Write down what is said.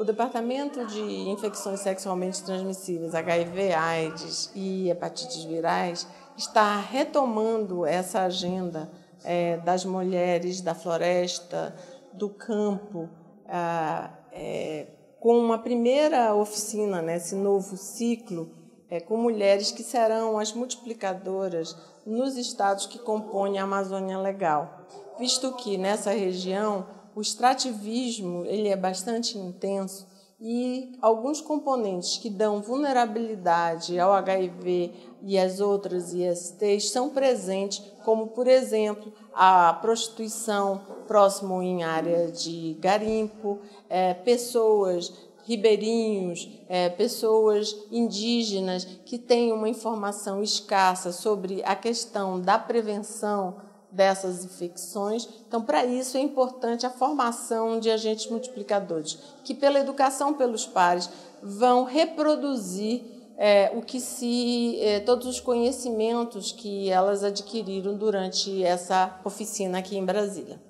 O Departamento de Infecções Sexualmente Transmissíveis, HIV, AIDS e hepatites virais, está retomando essa agenda é, das mulheres da floresta, do campo, ah, é, com uma primeira oficina, nesse né, novo ciclo, é, com mulheres que serão as multiplicadoras nos estados que compõem a Amazônia Legal, visto que nessa região o extrativismo ele é bastante intenso e alguns componentes que dão vulnerabilidade ao HIV e às outras ISTs são presentes, como, por exemplo, a prostituição próximo em área de garimpo, é, pessoas ribeirinhos, é, pessoas indígenas que têm uma informação escassa sobre a questão da prevenção dessas infecções. Então, para isso é importante a formação de agentes multiplicadores, que pela educação pelos pares vão reproduzir é, o que se é, todos os conhecimentos que elas adquiriram durante essa oficina aqui em Brasília.